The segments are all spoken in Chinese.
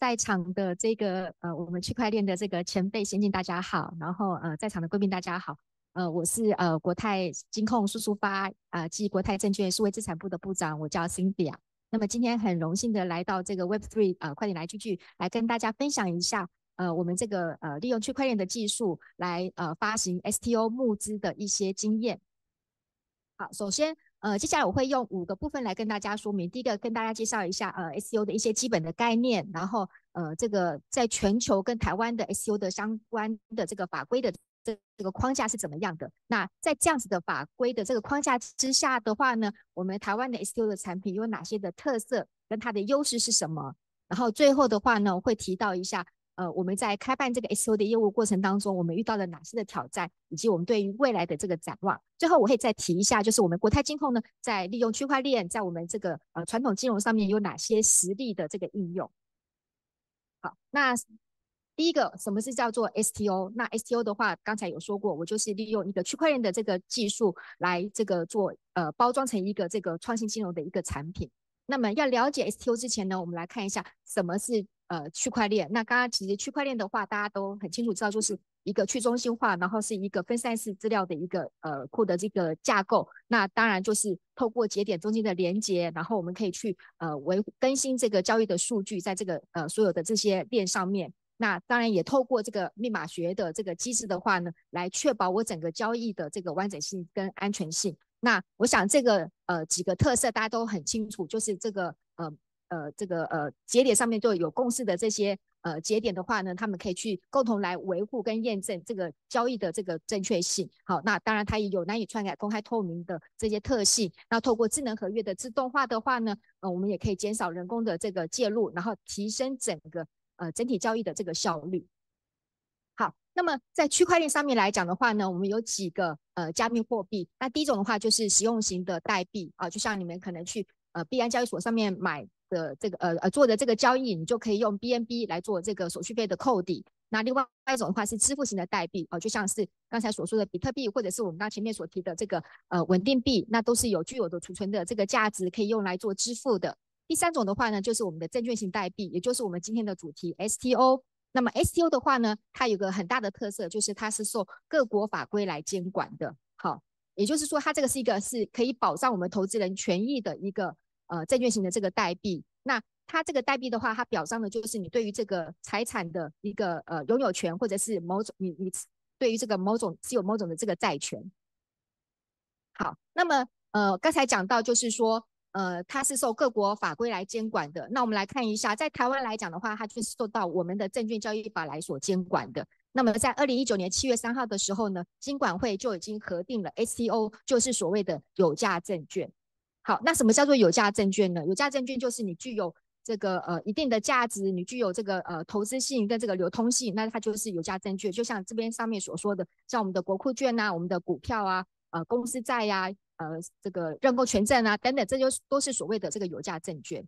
在场的这个呃，我们区块链的这个前辈先进大家好，然后呃，在场的贵宾大家好，呃，我是呃国泰金控苏苏发啊及国泰证券数位资产部的部长，我叫 Cindy 啊。那么今天很荣幸的来到这个 Web Three 呃，快点来聚聚，来跟大家分享一下呃，我们这个呃利用区块链的技术来呃发行 STO 募资的一些经验。好，首先。呃，接下来我会用五个部分来跟大家说明。第一个，跟大家介绍一下呃 S U 的一些基本的概念，然后呃，这个在全球跟台湾的 S U 的相关的这个法规的这这个框架是怎么样的？那在这样子的法规的这个框架之下的话呢，我们台湾的 S U 的产品有哪些的特色，跟它的优势是什么？然后最后的话呢，我会提到一下。呃，我们在开办这个 S O 的业务过程当中，我们遇到了哪些的挑战，以及我们对于未来的这个展望。最后，我会再提一下，就是我们国泰金控呢，在利用区块链在我们这个呃传统金融上面有哪些实例的这个应用。好，那第一个，什么是叫做 S T O？那 S T O 的话，刚才有说过，我就是利用一个区块链的这个技术来这个做呃包装成一个这个创新金融的一个产品。那么要了解 S T O 之前呢，我们来看一下什么是。呃，区块链。那刚刚其实区块链的话，大家都很清楚知道，就是一个去中心化，然后是一个分散式资料的一个呃库的这个架构。那当然就是透过节点中间的连接，然后我们可以去呃维更新这个交易的数据，在这个呃所有的这些链上面。那当然也透过这个密码学的这个机制的话呢，来确保我整个交易的这个完整性跟安全性。那我想这个呃几个特色大家都很清楚，就是这个呃。呃，这个呃节点上面就有共识的这些呃节点的话呢，他们可以去共同来维护跟验证这个交易的这个正确性。好，那当然它也有难以篡改、公开透明的这些特性。那透过智能合约的自动化的话呢，呃，我们也可以减少人工的这个介入，然后提升整个呃整体交易的这个效率。那么在区块链上面来讲的话呢，我们有几个呃加密货币。那第一种的话就是实用型的代币啊，就像你们可能去呃币安交易所上面买。的这个呃呃做的这个交易，你就可以用 BNB 来做这个手续费的扣抵。那另外一种的话是支付型的代币啊，就像是刚才所说的比特币，或者是我们刚前面所提的这个呃稳定币，那都是有具有的储存的这个价值，可以用来做支付的。第三种的话呢，就是我们的证券型代币，也就是我们今天的主题 STO。那么 STO 的话呢，它有个很大的特色，就是它是受各国法规来监管的。好，也就是说它这个是一个是可以保障我们投资人权益的一个。呃，证券型的这个代币，那它这个代币的话，它表彰的就是你对于这个财产的一个呃拥有权，或者是某种你你对于这个某种持有某种的这个债权。好，那么呃刚才讲到就是说呃它是受各国法规来监管的。那我们来看一下，在台湾来讲的话，它就是受到我们的证券交易法来所监管的。那么在二零一九年七月三号的时候呢，金管会就已经核定了 STO，就是所谓的有价证券。好，那什么叫做有价证券呢？有价证券就是你具有这个呃一定的价值，你具有这个呃投资性跟这个流通性，那它就是有价证券。就像这边上面所说的，像我们的国库券啊，我们的股票啊，呃公司债呀，呃这个认购权证啊等等，这就都是所谓的这个有价证券。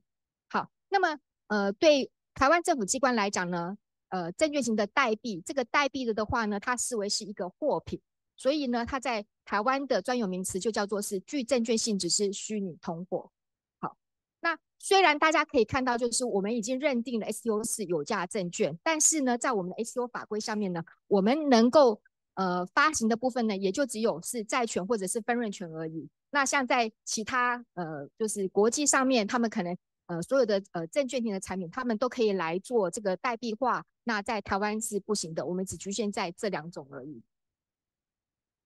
好，那么呃对台湾政府机关来讲呢，呃证券型的代币，这个代币的的话呢，它视为是一个货品。所以呢，它在台湾的专有名词就叫做是具证券性质是虚拟通货。好，那虽然大家可以看到，就是我们已经认定了 STO 是有价证券，但是呢，在我们的 STO 法规上面呢，我们能够呃发行的部分呢，也就只有是债权或者是分润权而已。那像在其他呃就是国际上面，他们可能呃所有的呃证券型的产品，他们都可以来做这个代币化。那在台湾是不行的，我们只局限在这两种而已。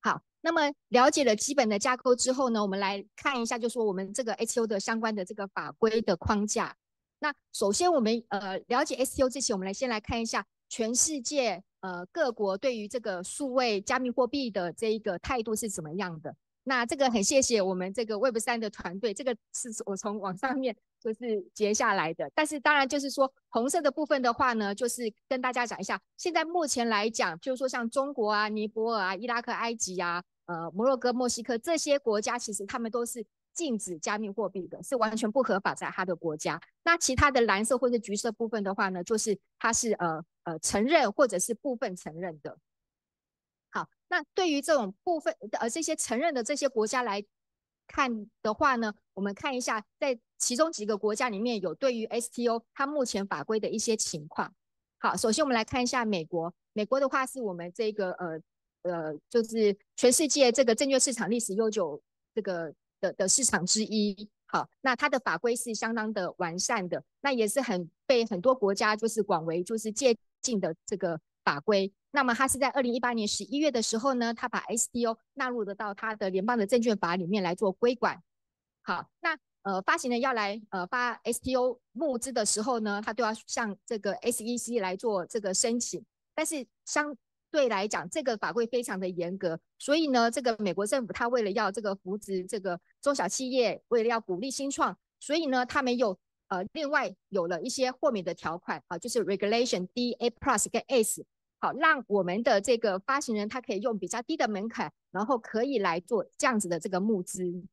好，那么了解了基本的架构之后呢，我们来看一下，就说我们这个 S U 的相关的这个法规的框架。那首先我们呃了解 S U 之前，我们来先来看一下全世界呃各国对于这个数位加密货币的这一个态度是怎么样的。那这个很谢谢我们这个 Web 三的团队，这个是我从网上面就是截下来的。但是当然就是说红色的部分的话呢，就是跟大家讲一下，现在目前来讲，就是说像中国啊、尼泊尔啊、伊拉克、埃及啊、呃摩洛哥、墨西哥这些国家，其实他们都是禁止加密货币的，是完全不合法在他的国家。那其他的蓝色或者橘色部分的话呢，就是它是呃呃承认或者是部分承认的。好那对于这种部分呃这些承认的这些国家来看的话呢，我们看一下在其中几个国家里面有对于 STO 它目前法规的一些情况。好，首先我们来看一下美国，美国的话是我们这个呃呃，就是全世界这个证券市场历史悠久这个的的市场之一。好，那它的法规是相当的完善的，那也是很被很多国家就是广为就是借进的这个法规。那么它是在二零一八年十一月的时候呢，它把 STO 纳入的到它的联邦的证券法里面来做规管。好，那呃发行人要来呃发 STO 募资的时候呢，他都要向这个 SEC 来做这个申请，但是相对来讲，这个法规非常的严格，所以呢，这个美国政府他为了要这个扶植这个中小企业，为了要鼓励新创，所以呢，他没有呃另外有了一些豁免的条款啊，就是 Regulation D A Plus 跟 S，好，让我们的这个发行人他可以用比较低的门槛，然后可以来做这样子的这个募资。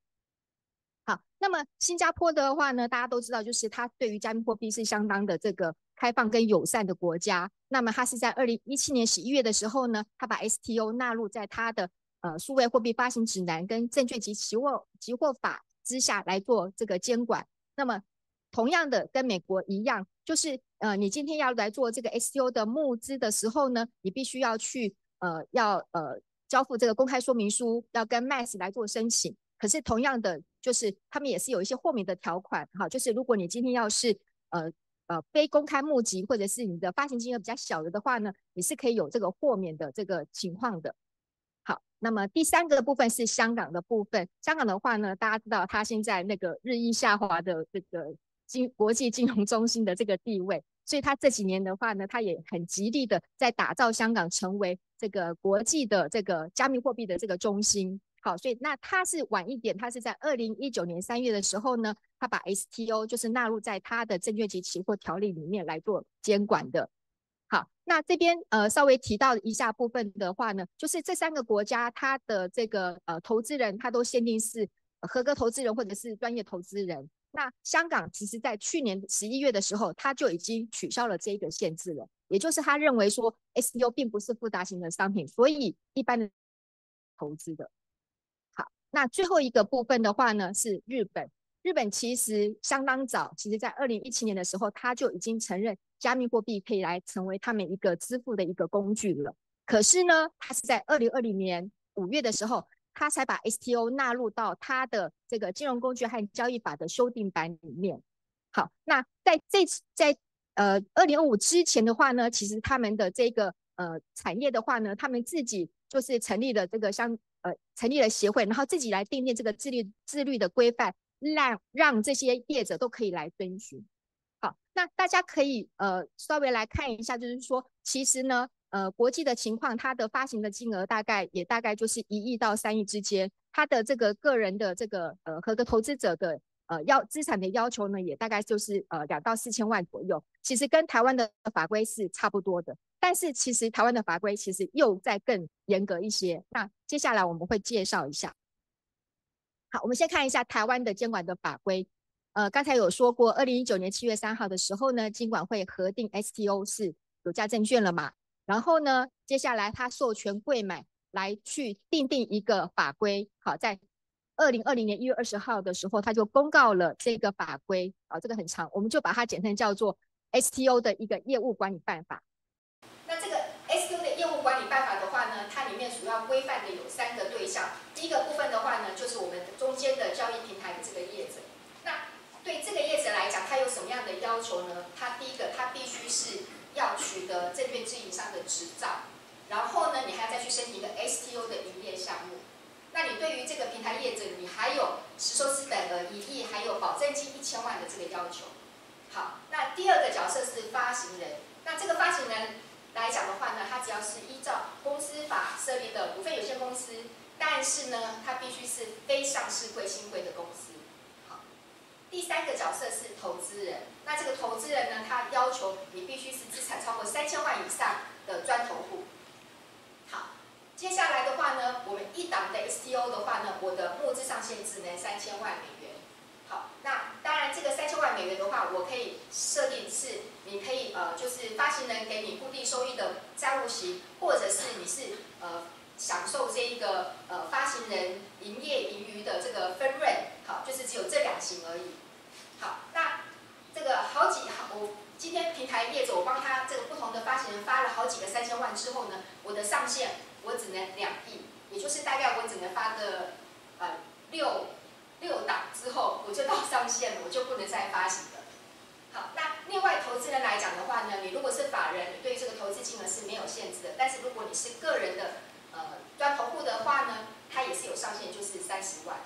好，那么新加坡的话呢，大家都知道，就是它对于加密货币是相当的这个。开放跟友善的国家，那么它是在二零一七年十一月的时候呢，它把 STO 纳入在它的呃数位货币发行指南跟证券及期货期货法之下来做这个监管。那么同样的跟美国一样，就是呃你今天要来做这个 STO 的募资的时候呢，你必须要去呃要呃交付这个公开说明书，要跟 MAS 来做申请。可是同样的，就是他们也是有一些豁免的条款，哈，就是如果你今天要是呃。呃，非公开募集或者是你的发行金额比较小的的话呢，你是可以有这个豁免的这个情况的。好，那么第三个部分是香港的部分。香港的话呢，大家知道它现在那个日益下滑的这个金国际金融中心的这个地位，所以它这几年的话呢，它也很极力的在打造香港成为这个国际的这个加密货币的这个中心。好，所以那它是晚一点，它是在二零一九年三月的时候呢，它把 STO 就是纳入在它的证券及期货条例里面来做监管的。好，那这边呃稍微提到一下部分的话呢，就是这三个国家它的这个呃投资人，它都限定是合格投资人或者是专业投资人。那香港其实在去年十一月的时候，它就已经取消了这一个限制了，也就是他认为说 STO 并不是复杂型的商品，所以一般的投资的。好那最后一个部分的话呢，是日本。日本其实相当早，其实在二零一七年的时候，他就已经承认加密货币可以来成为他们一个支付的一个工具了。可是呢，他是在二零二零年五月的时候，他才把 STO 纳入到他的这个金融工具和交易法的修订版里面。好，那在这次在呃二零二五之前的话呢，其实他们的这个呃产业的话呢，他们自己就是成立了这个相。呃，成立了协会，然后自己来订定这个自律自律的规范，让让这些业者都可以来遵循。好，那大家可以呃稍微来看一下，就是说，其实呢，呃，国际的情况，它的发行的金额大概也大概就是一亿到三亿之间，它的这个个人的这个呃合格投资者的呃要资产的要求呢，也大概就是呃两到四千万左右，其实跟台湾的法规是差不多的。但是其实台湾的法规其实又在更严格一些。那接下来我们会介绍一下。好，我们先看一下台湾的监管的法规。呃，刚才有说过，二零一九年七月三号的时候呢，金管会核定 STO 是有价证券了嘛？然后呢，接下来他授权贵买来去订定一个法规。好，在二零二零年一月二十号的时候，他就公告了这个法规。啊，这个很长，我们就把它简称叫做 STO 的一个业务管理办法。那这个 STO 的业务管理办法的话呢，它里面主要规范的有三个对象，第一个部分的话呢，就是我们中间的交易平台的这。对这个业者来讲，他有什么样的要求呢？他第一个，他必须是要取得证券经营商的执照，然后呢，你还要再去申请一个 STO 的营业项目。那你对于这个平台业者，你还有实收资本额一亿，还有保证金一千万的这个要求。好，那第二个角色是发行人，那这个发行人。来讲的话呢，他只要是依照公司法设立的股份有限公司，但是呢，他必须是非上市贵新贵的公司。第三个角色是投资人，那这个投资人呢，他要求你必须是资产超过三千万以上的专投户。好，接下来的话呢，我们一档的 STO 的话呢，我的募资上限只能三千万美元。好，那当然这个三千万美元的话，我可以设定是，你可以呃，就是发行人给你固定收益的债务型，或者是你是呃享受这一个呃发行人营业盈余的这个分润，好，就是只有这两型而已。好，那这个好几好我今天平台业者我帮他这个不同的发行人发了好几个三千万之后呢，我的上限我只能两亿，也就是大概我只能发个呃六六档之后我就到上限了，我就不能再发行了。好，那另外投资人来讲的话呢，你如果是法人，你对这个投资金额是没有限制的。但是如果你是个人的呃专投户的话呢，它也是有上限，就是三十万。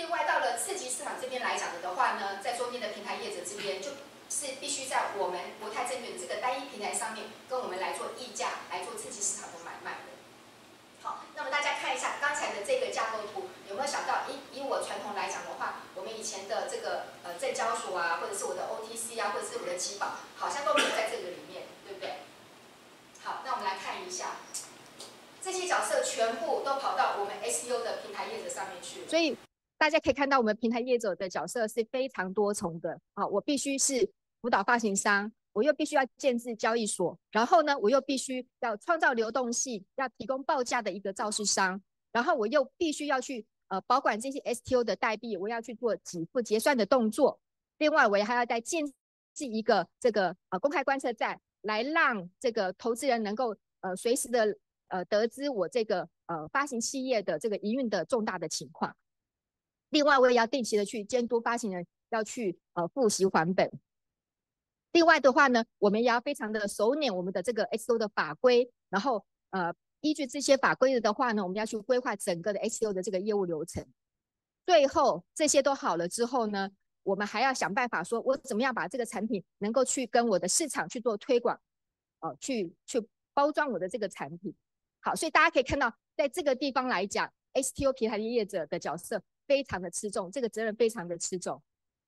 另外到了次级市场这边来讲的话呢，在中间的平台业者这边，就是必须在我们国泰证券这个单一平台上面，跟我们来做议价，来做次级市场的买卖的。好，那么大家看一下刚才的这个架构图，有没有想到？以以我传统来讲的话，我们以前的这个呃证交所啊，或者是我的 OTC 啊，或者是我的期保，好像都没有在这个里面，对不对？好，那我们来看一下，这些角色全部都跑到我们 SU 的平台业者上面去。所以大家可以看到，我们平台业者的角色是非常多重的。啊，我必须是辅导发行商。我又必须要建置交易所，然后呢，我又必须要创造流动性，要提供报价的一个造市商，然后我又必须要去呃保管这些 STO 的代币，我要去做给付结算的动作。另外，我也还要再建置一个这个呃公开观测站，来让这个投资人能够呃随时的呃得知我这个呃发行企业的这个营运的重大的情况。另外，我也要定期的去监督发行人要去呃复习还本。另外的话呢，我们也要非常的熟稔我们的这个 S O 的法规，然后呃依据这些法规的话呢，我们要去规划整个的 S O 的这个业务流程。最后这些都好了之后呢，我们还要想办法说，我怎么样把这个产品能够去跟我的市场去做推广，哦，去去包装我的这个产品。好，所以大家可以看到，在这个地方来讲，S T O 平台的业者的角色非常的吃重，这个责任非常的吃重，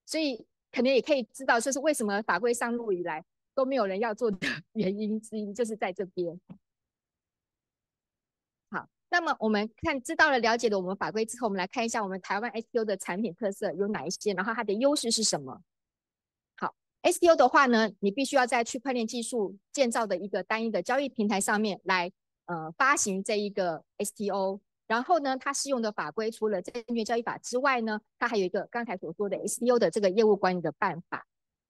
所以。可能也可以知道，就是为什么法规上路以来都没有人要做的 原因之一，就是在这边。好，那么我们看知道了、了解了我们法规之后，我们来看一下我们台湾 STO 的产品特色有哪一些，然后它的优势是什么？好，STO 的话呢，你必须要在区块链技术建造的一个单一的交易平台上面来呃发行这一个 STO。然后呢，它适用的法规除了证券交易法之外呢，它还有一个刚才所说的 S U 的这个业务管理的办法。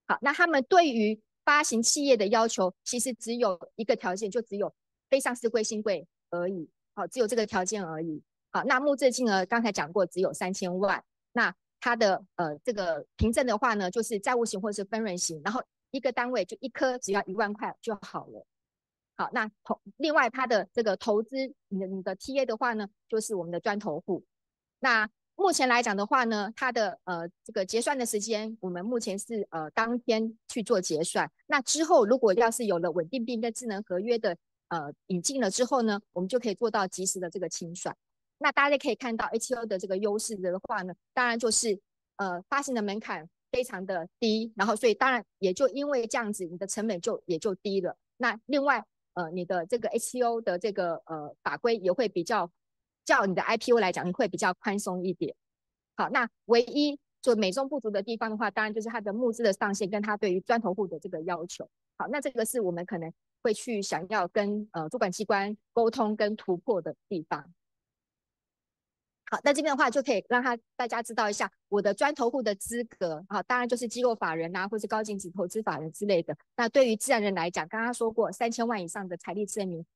好，那他们对于发行企业的要求，其实只有一个条件，就只有非上市贵新贵而已。好，只有这个条件而已。好，那募资金额刚才讲过，只有三千万。那它的呃这个凭证的话呢，就是债务型或者是分润型，然后一个单位就一颗，只要一万块就好了。好，那投另外它的这个投资，你的你的 TA 的话呢，就是我们的专投户。那目前来讲的话呢，它的呃这个结算的时间，我们目前是呃当天去做结算。那之后如果要是有了稳定币跟智能合约的呃引进了之后呢，我们就可以做到及时的这个清算。那大家可以看到 HO 的这个优势的话呢，当然就是呃发行的门槛非常的低，然后所以当然也就因为这样子，你的成本就也就低了。那另外呃，你的这个 HCO 的这个呃法规也会比较，较你的 IPO 来讲，你会比较宽松一点。好，那唯一就美中不足的地方的话，当然就是它的募资的上限跟它对于砖头户的这个要求。好，那这个是我们可能会去想要跟呃主管机关沟通跟突破的地方。好，那这边的话就可以让他大家知道一下我的专投户的资格啊，当然就是机构法人呐，或是高净值投资法人之类的。那对于自然人来讲，刚刚说过三千万以上的财力证明。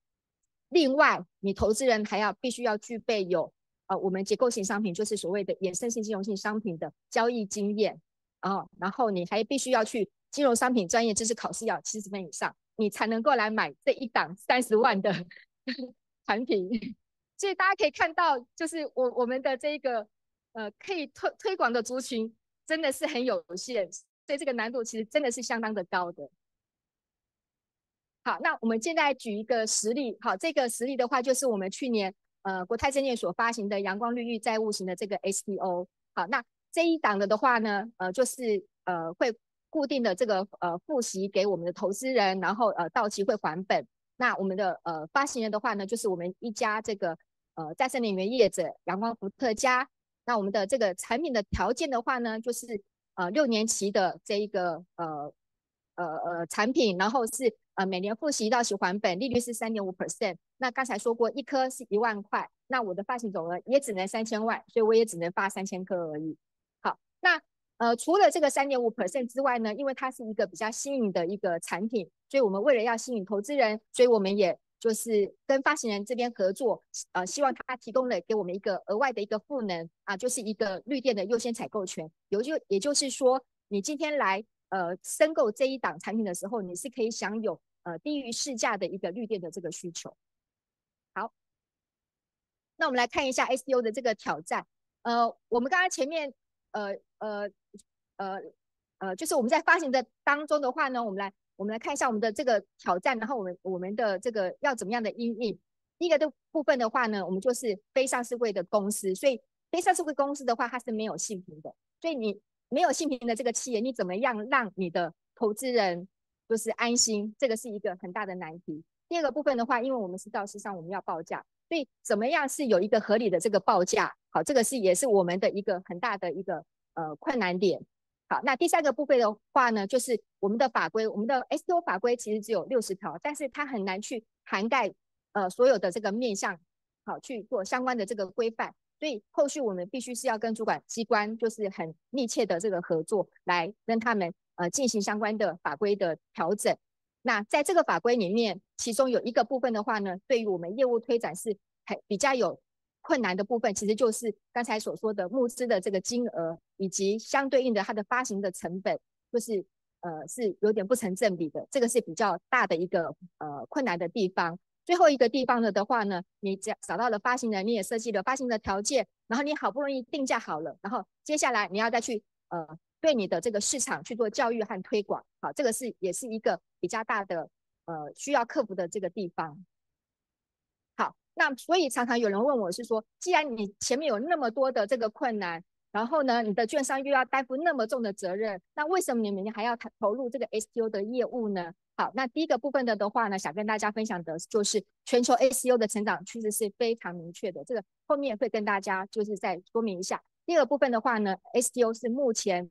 另外，你投资人还要必须要具备有呃我们结构性商品，就是所谓的衍生性金融性商品的交易经验啊，然后你还必须要去金融商品专业知识考试要七十分以上，你才能够来买这一档三十万的 产品。所以大家可以看到，就是我我们的这个呃可以推推广的族群真的是很有限，所以这个难度其实真的是相当的高的。好，那我们现在举一个实例，好，这个实例的话就是我们去年呃国泰证券所发行的阳光绿玉债务型的这个 STO。好，那这一档的的话呢，呃就是呃会固定的这个呃付息给我们的投资人，然后呃到期会还本。那我们的呃发行人的话呢，就是我们一家这个呃再生能源业者阳光伏特加。那我们的这个产品的条件的话呢，就是呃六年期的这一个呃呃呃产品，然后是呃每年付息到期还本，利率是三点五 percent。那刚才说过一颗是一万块，那我的发行总额也只能三千万，所以我也只能发三千颗而已。好，那呃除了这个三点五 percent 之外呢，因为它是一个比较新颖的一个产品，所以我们为了要吸引投资人，所以我们也就是跟发行人这边合作，呃，希望他提供了给我们一个额外的一个赋能啊，就是一个绿电的优先采购权。有就也就是说，你今天来呃申购这一档产品的时候，你是可以享有呃低于市价的一个绿电的这个需求。好，那我们来看一下 S U 的这个挑战。呃，我们刚刚前面呃呃呃呃，就是我们在发行的当中的话呢，我们来。我们来看一下我们的这个挑战，然后我们我们的这个要怎么样的应应。第一个的部分的话呢，我们就是非上市柜的公司，所以非上市柜公司的话，它是没有信评的。所以你没有信评的这个企业，你怎么样让你的投资人就是安心？这个是一个很大的难题。第二个部分的话，因为我们是到市上我们要报价，所以怎么样是有一个合理的这个报价？好，这个是也是我们的一个很大的一个呃困难点。好，那第三个部分的话呢，就是我们的法规，我们的 S O 法规其实只有六十条，但是它很难去涵盖呃所有的这个面向，好去做相关的这个规范，所以后续我们必须是要跟主管机关就是很密切的这个合作，来跟他们呃进行相关的法规的调整。那在这个法规里面，其中有一个部分的话呢，对于我们业务推展是很比较有。困难的部分其实就是刚才所说的募资的这个金额，以及相对应的它的发行的成本，就是呃是有点不成正比的，这个是比较大的一个呃困难的地方。最后一个地方了的话呢，你找找到了发行人，你也设计了发行的条件，然后你好不容易定价好了，然后接下来你要再去呃对你的这个市场去做教育和推广，好，这个是也是一个比较大的呃需要克服的这个地方。那所以常常有人问我是说，既然你前面有那么多的这个困难，然后呢，你的券商又要担负那么重的责任，那为什么你们还要投投入这个 S U 的业务呢？好，那第一个部分的的话呢，想跟大家分享的就是全球 S U 的成长趋势是非常明确的，这个后面会跟大家就是再说明一下。第二个部分的话呢，S U 是目前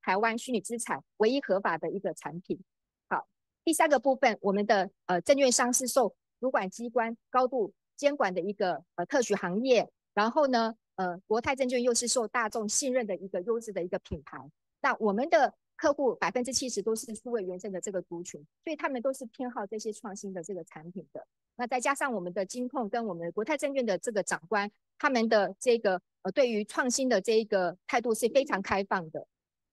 台湾虚拟资产唯一合法的一个产品。好，第三个部分，我们的呃证券商是受主管机关高度。监管的一个呃特许行业，然后呢，呃，国泰证券又是受大众信任的一个优质的一个品牌。那我们的客户百分之七十都是数位原生的这个族群，所以他们都是偏好这些创新的这个产品的。那再加上我们的金控跟我们国泰证券的这个长官，他们的这个呃对于创新的这一个态度是非常开放的。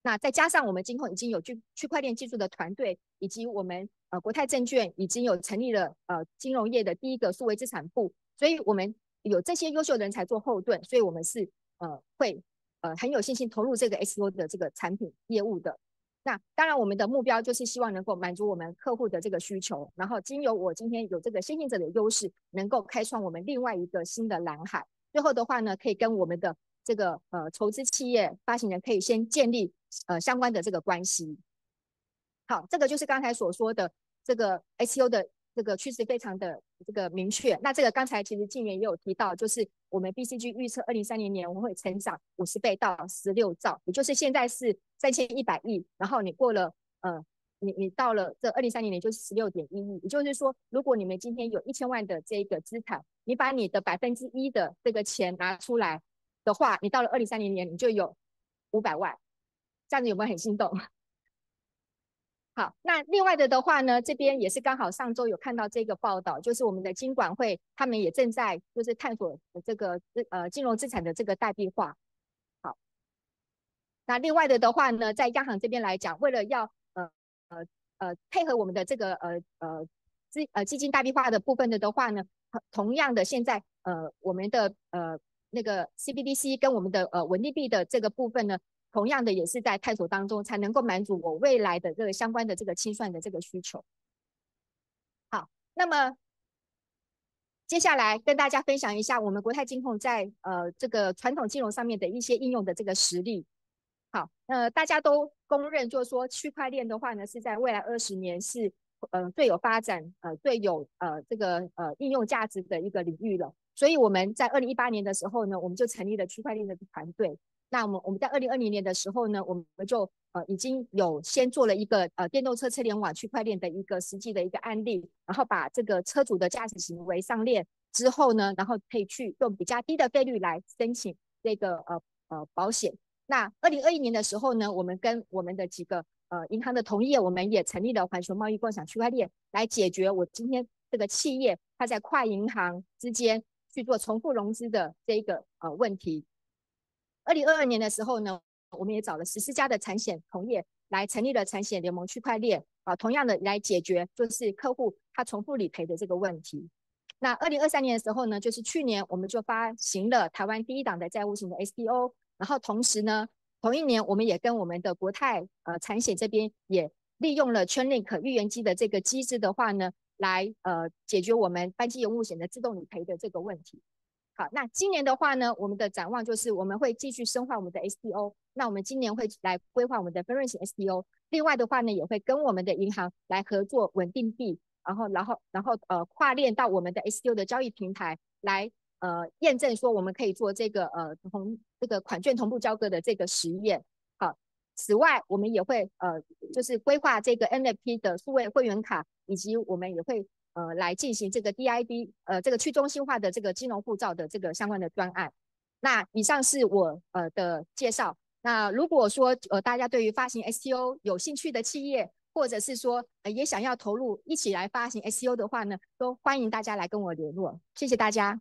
那再加上我们今后已经有区区块链技术的团队，以及我们呃国泰证券已经有成立了呃金融业的第一个数位资产部，所以我们有这些优秀人才做后盾，所以我们是呃会呃很有信心投入这个 S O 的这个产品业务的。那当然我们的目标就是希望能够满足我们客户的这个需求，然后经由我今天有这个先行者的优势，能够开创我们另外一个新的蓝海。最后的话呢，可以跟我们的这个呃筹资企业发行人可以先建立。呃，相关的这个关系，好，这个就是刚才所说的这个 S U 的这个趋势非常的这个明确。那这个刚才其实静源也有提到，就是我们 B C G 预测二零三零年我们会成长五十倍到十六兆，也就是现在是三千一百亿，然后你过了呃，你你到了这二零三零年就是十六点一亿，也就是说，如果你们今天有一千万的这个资产，你把你的百分之一的这个钱拿出来的话，你到了二零三零年你就有五百万。这样子有没有很心动？好，那另外的的话呢，这边也是刚好上周有看到这个报道，就是我们的金管会他们也正在就是探索这个呃金融资产的这个代币化。好，那另外的的话呢，在央行这边来讲，为了要呃呃呃配合我们的这个呃呃资呃基金代币化的部分的的话呢，同样的现在呃我们的呃那个 CBDC 跟我们的呃稳定币的这个部分呢。同样的也是在探索当中，才能够满足我未来的这个相关的这个清算的这个需求。好，那么接下来跟大家分享一下我们国泰金控在呃这个传统金融上面的一些应用的这个实例。好，呃，大家都公认就是说区块链的话呢，是在未来二十年是呃最有发展呃最有呃这个呃应用价值的一个领域了。所以我们在二零一八年的时候呢，我们就成立了区块链的团队。那我们我们在二零二零年的时候呢，我们就呃已经有先做了一个呃电动车车联网区块链的一个实际的一个案例，然后把这个车主的驾驶行为上链之后呢，然后可以去用比较低的费率来申请这个呃呃保险。那二零二一年的时候呢，我们跟我们的几个呃银行的同业，我们也成立了环球贸易共享区块链，来解决我今天这个企业它在跨银行之间去做重复融资的这一个呃问题。二零二二年的时候呢，我们也找了十四家的产险同业来成立了产险联盟区块链啊，同样的来解决就是客户他重复理赔的这个问题。那二零二三年的时候呢，就是去年我们就发行了台湾第一档的债务型的 SDO，然后同时呢，同一年我们也跟我们的国泰呃产险这边也利用了 Chainlink 预言机的这个机制的话呢，来呃解决我们班机延误险的自动理赔的这个问题。好，那今年的话呢，我们的展望就是我们会继续深化我们的 SDO。那我们今年会来规划我们的分润型 SDO。另外的话呢，也会跟我们的银行来合作稳定币，然后然后然后呃跨链到我们的 SDO 的交易平台来呃验证说我们可以做这个呃同这个款券同步交割的这个实验。好，此外我们也会呃就是规划这个 NFT 的数位会员卡，以及我们也会。呃，来进行这个 DID，呃，这个去中心化的这个金融护照的这个相关的专案。那以上是我呃的介绍。那如果说呃大家对于发行 STO 有兴趣的企业，或者是说呃也想要投入一起来发行 STO 的话呢，都欢迎大家来跟我联络。谢谢大家。